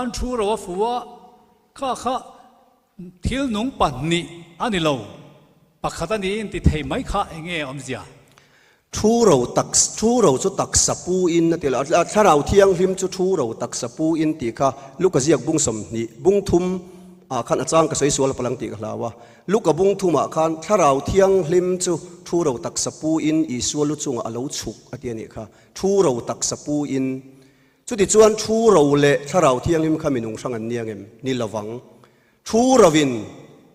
安出了我福啊，看看，天龙八你安尼老，把卡达尼因的提买卡应该安怎？ชูเราตักชูเราจะตักสปูอินนั่นเองถ้าเราเที่ยงริมจะชูเราตักสปูอินตีค่ะลูกก็เสียบุ้งสมนีบุ้งทุมอาคันอาจารย์ก็สวยสวยพลังตีกันแล้วว่าลูกกระบุ้งทุมอาคันถ้าเราเที่ยงริมจะชูเราตักสปูอินอีส่วนลูกจงอาลูกฉุกอันนี้ค่ะชูเราตักสปูอิน จุดที่วนชูเราเละถ้าเราเที่ยงลิมขมินุงสังอันเนียงเอ็นี่ละวังชูเราวิน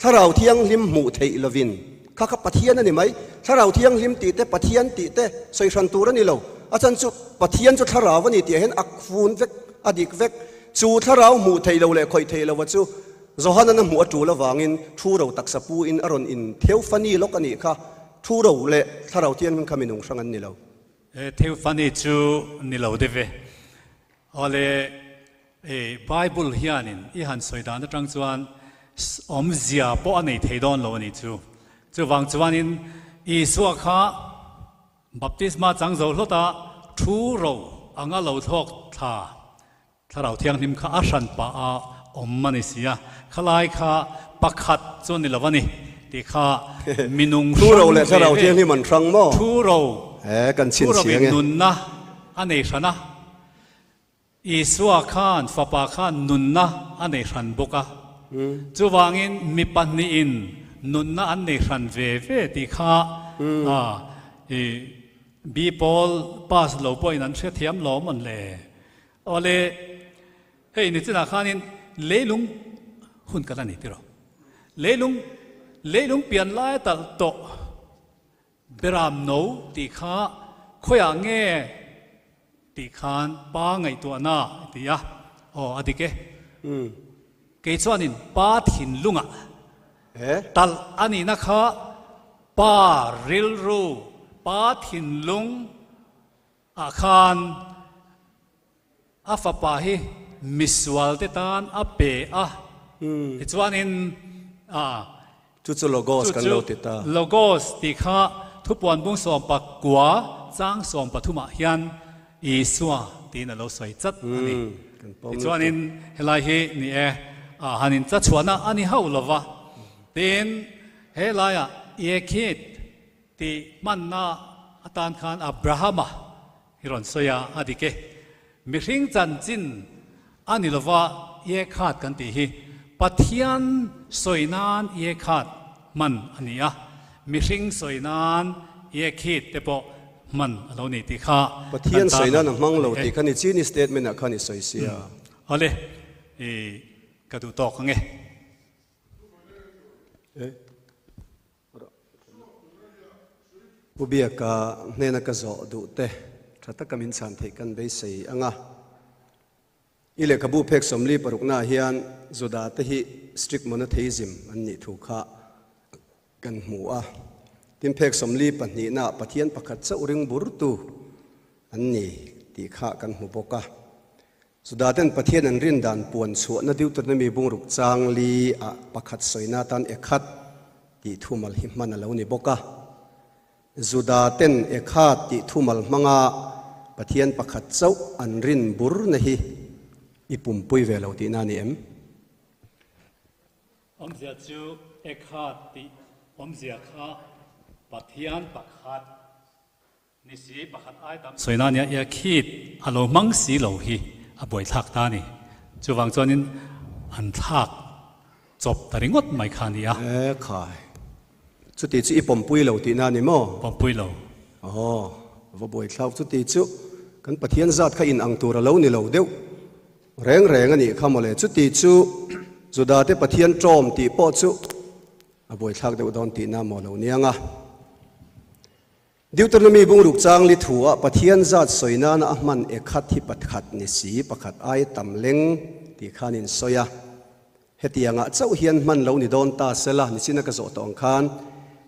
ถ้าเราเที่ยงลิมหมู่เทละวินข้าขับปะเทียนนั่นเองไหมถ้าเราเที่ยงลิมตีเตปะเทียนตีเตใส่ชันตูนั่นนี่เราอาจารย์จุดปะเทียนจุดถ้าเราวันนี้เตียเห็นอักฟูนเวกอดีกเวกจูถ้าเราหมู่เทเราเละคอยเทเราวัดจูจอหันนั้นหมู่จูละวังอินชูเราตักสปูอินอรอนอินเทวฟันนี่ลกอันนี้ค่ะชูเราเละถ้าเราเที่ยงลิมขมินุงสังอันนี่เราเทวฟันนี่จูนี่เราเดเว ale e bible hianin i han soida na tang chuan om zia po ani theidon lo ni chu chu wang chuan in i suwa kha baptisma chang zo hlota thu ro anga lo thok tha tharau thiang nim kha a ran pa a om mani sia khalai kha pakhat chuan ni lawani ti kha minung thu ro le tharau thiang ni man thang mo thu ro e kan chin siang e nun na anei sana อาโลทอกทาถ้าเราเที่ยงนิมข้าอาชันปะอาอมมันเสียข้าไลข้าปักขัดจนนี่ละวันนี้ที่ข้ามินุงทูโรเลยถ้าเราเที่ยงนี่มันฟังมั้ทูโรเอ๋กันชินเสียงนุนนะอันนี้ชนะอีสวาขานฟ้าปาขานนุนนะอันนี้ชันบุกะจูวางินมีปันนี่อินนุนน่าอันนี้ขันเวเวติข้าอ่าบีบอลปาสโลปอยนั้นเชื่อเทียมล้อมันเลยโอเลเฮ้ยนี่จะนักขานินเลลุงหุ่นกันนี่ที่เราเลลุงเลลุงเปลี่ยนลายตัดโตเบรามโนติข้าขอยางเง ติขานป้าไงตัวน่าติยะอ๋ออดีเกเกจวนินป้าถิ่นลุงอะ tal ani na kha pa ril ru pa thin lung a khan a fa pa hi miswal te tan a pe a chuan in a chu chu logos kan lo ti ta logos ti kha thu pon bung som pa kwa chang som pa thuma hian i suwa ti na lo soi chat ani chuan in helai hi ni e a hanin cha chuana ani hau lova ต็นเฮลายะเอคิดที่มันนาอาตานขานอับราฮัมฮิรอนสยาอดีเกมิริงจันจินอันนี้ลว่าเอขาดกันตีฮีปัทยันสวยนานเอขาดมันอันนี้อะมิริงสวยนานเอคิดแต่ปอ มันเรานี่ตีข้าปัทยันสวยนานมังเราตีขันนี้จีนี่สเตทเมนต์ขันนี้สวยเสียเอาเลยกระดูตอกไง ubia ka nena ka zo du te thata kamin chan thei kan be sei anga ile kabu phek somli parukna hian zoda te hi strict monotheism an ni thu kha kan mu a tin phek somli pahni na pathian pakhat cha uring burtu an ni ti kha kan mu boka zoda ten pathian an rin dan puan chu na diu tur na mi bung ruk chang li a pakhat soina tan ekhat ti thumal hi man lo ni boka zuda ten e kha ti thumal manga pathian pakhat chau an rin bur na hi ipum pui ve lo ti na ni em om zia chu e kha ti om zia kha pathian pakhat ni si pakhat ai tam soina nia ya khit alo mang si lo hi a boi thak ta ni chu wang chonin an thak chop taringot mai khania e khai สุดที่จุอีปมปุยเหล่าตีนานี่มั้งปมปุยเหล่าอ๋อว่าบ่อยคราวสุดที่จุกันปะเทียนจัดข้าอินอังตัวเรานี่เหล่าเดียวแรงแรงอันนี้ข้ามมาเลยสุดที่จุสุดาเตปะเทียนจอมตีปอจุอะบ่อยคราวเดียวดอนตีนามาเหล่านี้อะดิวตรมีบุงรุกจางลิถัวปะเทียนจัดสวยนานะมันเอกขัดที่ปัดขัดนิสีปัดขัดไอตำเล็งตีขานินสอยะเฮตียงอะเจ้าเฮียนมันเหล่านี่โดนตาเสละนิสินักโจตองคาน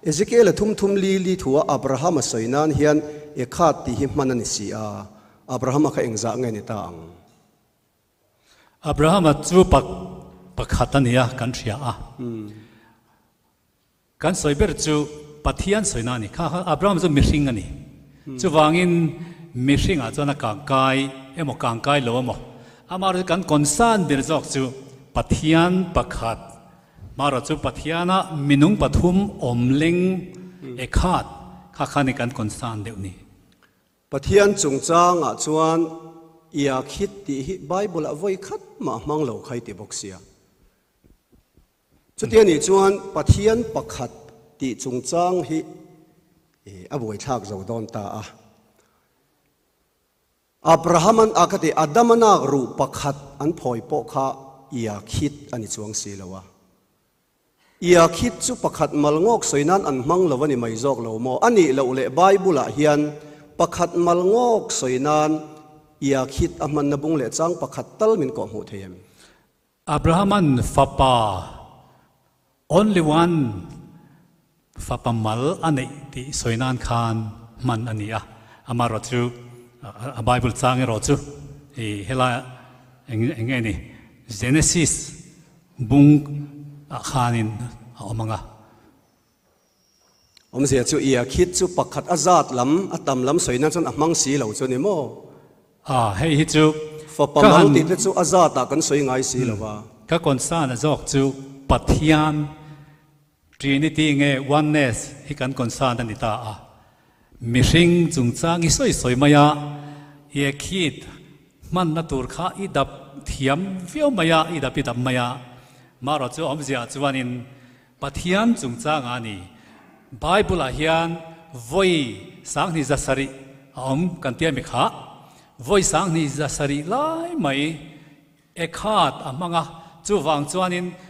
เอซิเกลทุ่มทุ่มลีลีทัวอับราฮัมสอยนันเฮียนเอขาดที่หิมันนิสีอาอับราฮัมก็เองจะไงนี่ตังอับราฮัมจูปักปักขัดนี่อะกันเชียอะกันสอยเบอร์จู ปัทยันสอยนันนี่ข้าอับราฮัมจูมิสิงอันนี่จูวางินมิสิงอาจจะนักกางกายเอ็มกางกายหรือว่ามั้อามารุกันคอนซานเดรจอกจูปัทยานปักขัดมารุจูปัทยานะมินุงปทุมอมเล็งเอขาดข้าข้าในกันคอนซานเดี๋ยวนี้ปะเทียนจงจางอะชวนอยากคิดที่ไบเบิลเอาไว้คัดมางเหลาใครติบอกเสียจุดเดียวนี้ชวนปะเทียนปักจงจางฮิอ่ออาบวยทากเราดอนตาอะอับราฮัมันอากติอัดามันารูปักขัดอันพอยปอกขาอยากคิดอันนี้จวงสีแล้วะอยากคิดจุประคัดมัลงอกสวยนั้นอันมังละวันนี้ไม่จอกเราโมอันนี้เราเละไบบุละเฮียนประคัดมัลงอกสวยนั้นอยากคิดอามันนบุงเละจังประคัดตัลมินก่อหูเทียมอับราฮัมันฟาปา only one ฟาปามัลอันนี้ที่สวยนานคานมันอันนี้อะอามารอจูอะไบเบิลจางรอจูเอเฮลาเอ็งเอ็งไงนี่ Genesis บุงอะคานินเอามังอะอมเสียจูอยากคิดจุประคัดอาซาดลำอาตำลำสวยนั้นจนอามังสีเหล่าจนนี่โมอ่าให้ฮิ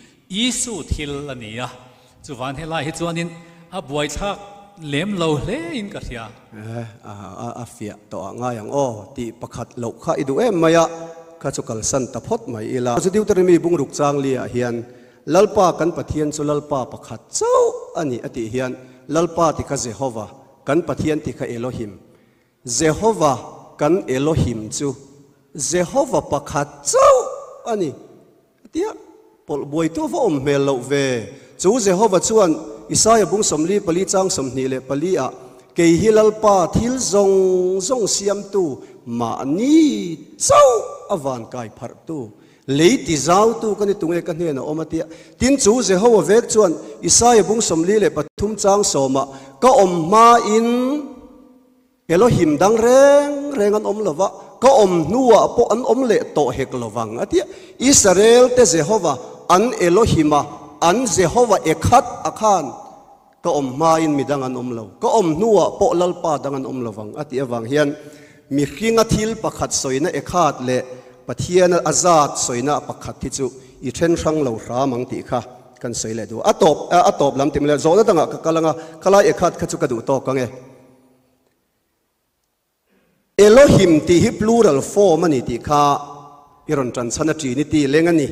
อีสูทิลอันนี้อะจุวันเฮลาฮิจวนินอับไวชักเลมเราเลอินกษัเอออ่าอ่าฟียต่อง่ายอย่างอ้อตีประคัดโลกข้าอิดูเอ็มไม่อะข้าจุกัลสันตพดไม่อีละสุดิวตรมีบุงรุกจางเลียเฮียนลลปากันปะเทียนสุลลปาประคัดเจ้าอันนี้อติเฮียนลลปาติคาเจโฮวากันปะเทียนติคาเอโลฮิมเจโฮวากันเอโลฮิมจูเจโฮวาประคัดเจ้าอันนี้อติเฮียะ pathian chung chang le mi hring chung chang zui ai nang lo อาซาตาจวนอินอัง thurin po hi tu na kan soi ber po hi kan thurin a po him oneness nge trinity isu thil ania chu van hela hi chuanin a buai chak lem lo hle in ka ria เอ๊ะอ่าอ่าอ่าเฟียตัวง่ายอย่างอ้อที่ประคัดเหลกข้า อันเอโลฮิมาอันเจโฮวาเอคัดอาคารก็อมมาอินมิดังอันอมเลวก็อมนัวปอลลปาดังันอมเลวังอธิวังเฮียนมีขิงอทิลประคัดสวยนะเอคัดเละปะเทียนอาซาดสวยนะประคัดที่จุอีเชนชังเลวรามังติค่ะกันสวยเลยดูอตบอตบลำติมเลยโจนตั้งกะลังกะลาเอคัดขจุกระดูตอกังเอเอโลฮิมที่ฮิปลูรัลโฟมันนี่ติค่ะอิรันจันชนะจีนี่ตีเลงันนี่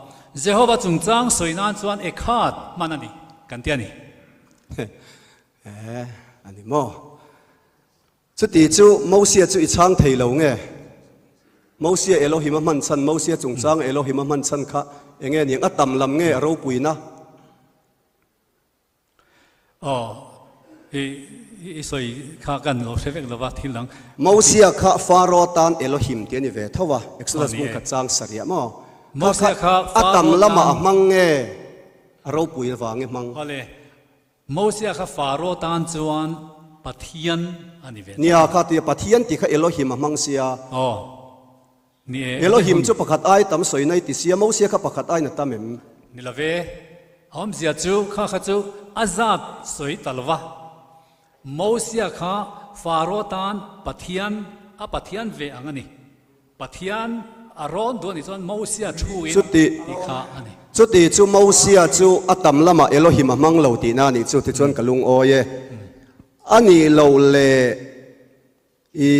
jehovah chungchang soinan chuan ekhat manani kan tiani eh ani mo. Chu ti chu Moses chu i chang thei lo nge. Moses Elohim man chan Moses chung chang Elohim man chan kha. Enge ni atam lam nge ro puina o i soi kha kan lo sevek lova thilang Moses kha Pharaoh tan Elohim ti ni ve thawa Exodus e. kha chang saria mo Moses kha atam Pharaoh lama tan- mang nge ro puina wa nge mang ole mose kha faro tan chuan pathian ani ve nia kha ti pathian ti kha Elohim mang sia o ni e Elohim chu pakhat ai tam soi nai ti sia Moses kha pakhat ai na tamem ni la ve om zia chu kha kha chu azat soi talwa mose kha faro tan pathian a pathian ve angani pathian chú duan chú chuan mosia thu in chuti ikha ani chuti chu mosia chu atam lama elohim amang lo ti na ni chu ti chuan kalung o ye. Ani lo le i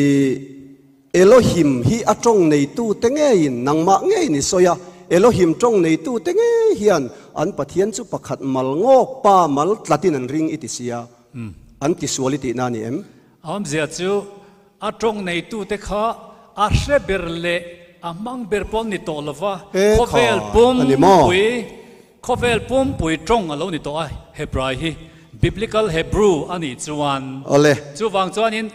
elohim hi atong nei tu te nge in nangma nge ni soya elohim trong nei tu te nge hian an pathian chu pakhat mal ngok pa mal latin an ring itisia an ti suali ti na ni em. Am zia chu atong nei tu te kha a hreber le a mang ber pon ni to lova E khovel kha, pum ani mo. pui khovel pum pui tong alo ni to ai hebrai hi biblical hebrew ani chuan โอเล chu wang chuanin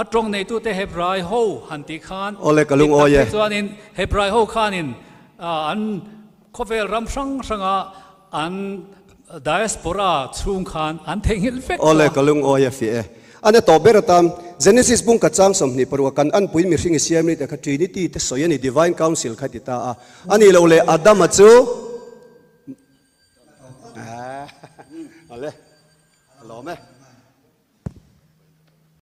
a tong nei tu te hebrai ho han ti khan Ole kalung ti tak oye. te chuanin hebrai ho khanin a an khovel ram sang sanga an diaspora chung khan an thengil fek โอเลกลุงโอเยฟีเออันนี้ต่อเบรตาม Genesis บุ้งกัดจางสมนิปรัวกันอันปุยมีสิ่งเสียมนี่แต่คัตรีนิตี้แต่สอยนี่ Divine Council ขัดติตาอะอันนี้เราเลยอาดัมมาจูอ่าเอาเลยฮัลโหลไหม